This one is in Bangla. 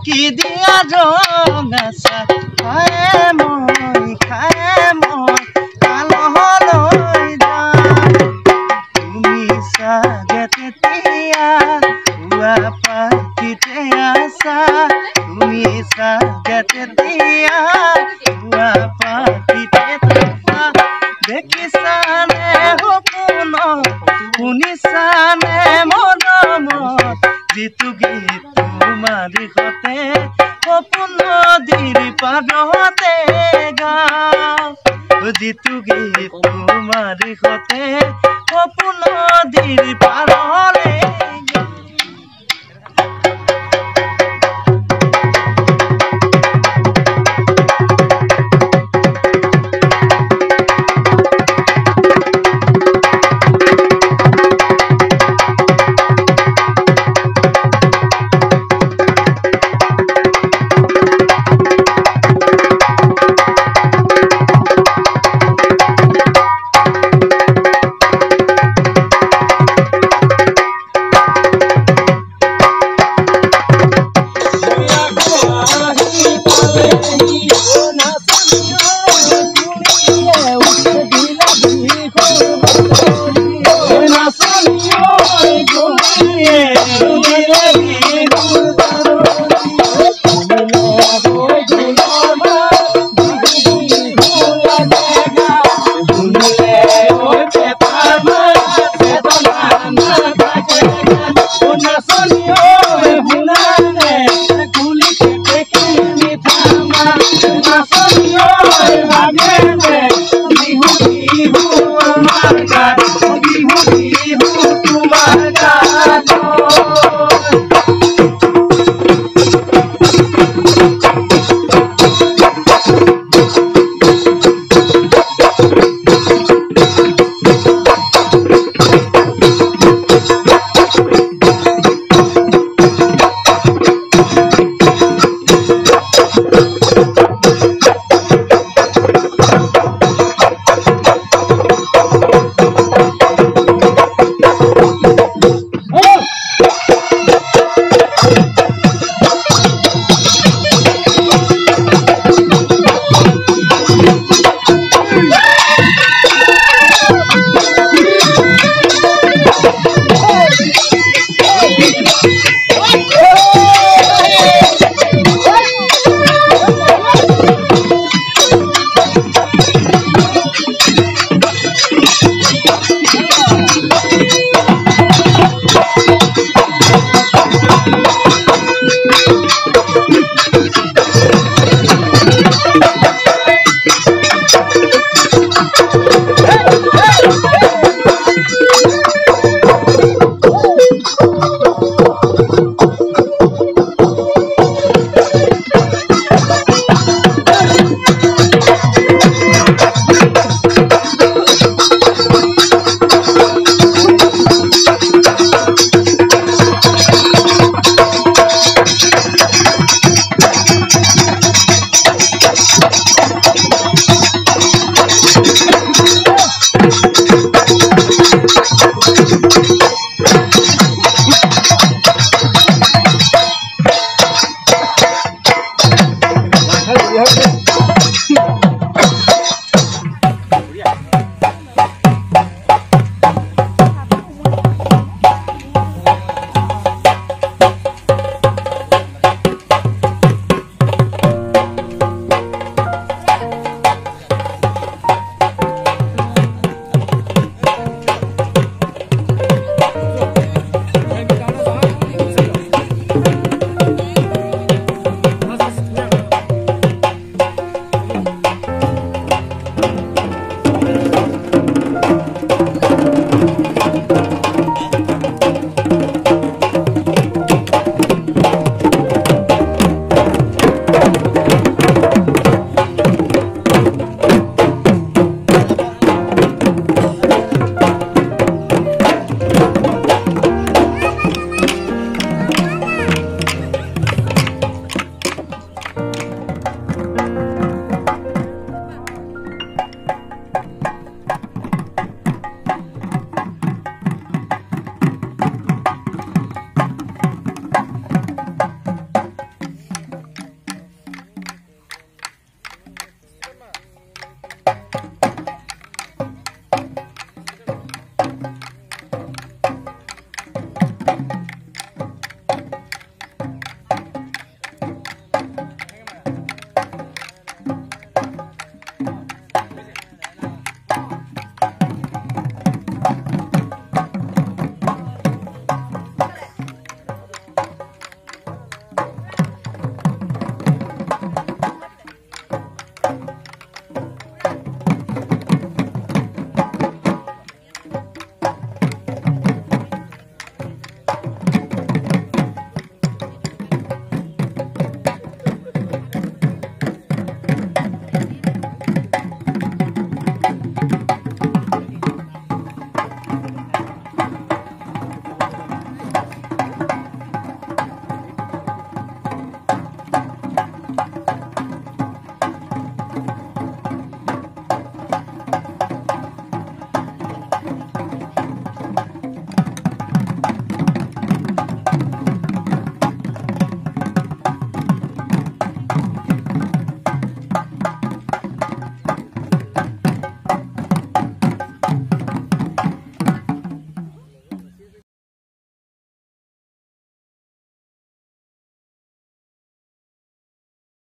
বাকী দিয়া চাহ খায়ে মই খায়ে মই কালহলৈ যাম তুমি চাগে তেতিয়া পুৱা পাখিতে আছা। তুমি চাগে তেতিয়া পুৱা পাখিতে থকা। দেখিছানে সপোন? শুনিছানে মৰমত যিটো গীত তোমাৰ দিশতে সপোন নদীৰ পাৰতে গাওঁ যিটো গীত হতে অপন সপোন নদীৰ